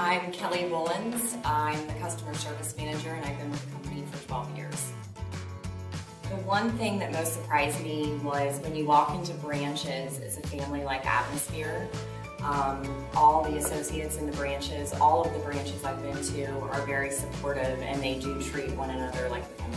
I'm Kelly Woolens. I'm the customer service manager and I've been with the company for 12 years. The one thing that most surprised me was when you walk into branches, it's a family-like atmosphere. Um, all the associates in the branches, all of the branches I've been to are very supportive and they do treat one another like the family.